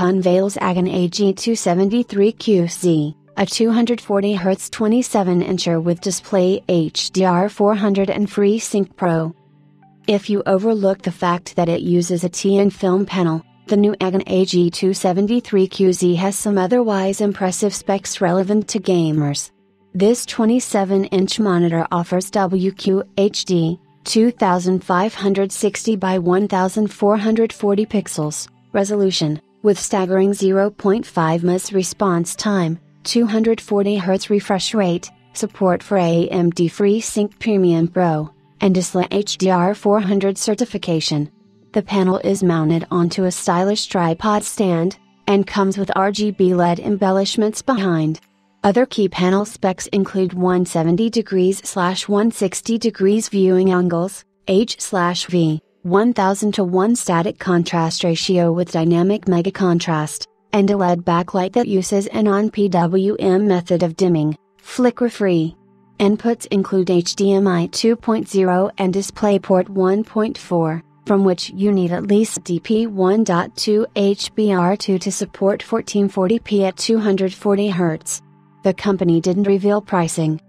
unveils AGON AG273QZ, a 240Hz 27-incher with display HDR 400 and FreeSync Pro. If you overlook the fact that it uses a TN film panel, the new AGON AG273QZ has some otherwise impressive specs relevant to gamers. This 27-inch monitor offers WQHD, 2560 by 1440 pixels, resolution, with staggering 0.5 ms response time, 240 Hz refresh rate, support for AMD FreeSync Premium Pro, and Display HDR 400 certification. The panel is mounted onto a stylish tripod stand, and comes with RGB LED embellishments behind. Other key panel specs include 170 degrees slash 160 degrees viewing angles, H V, 1000 to 1 static contrast ratio with dynamic mega contrast, and a LED backlight that uses an on-PWM method of dimming, flicker-free. Inputs include HDMI 2.0 and DisplayPort 1.4, from which you need at least DP1.2 HBR2 to support 1440p at 240 Hz. The company didn't reveal pricing,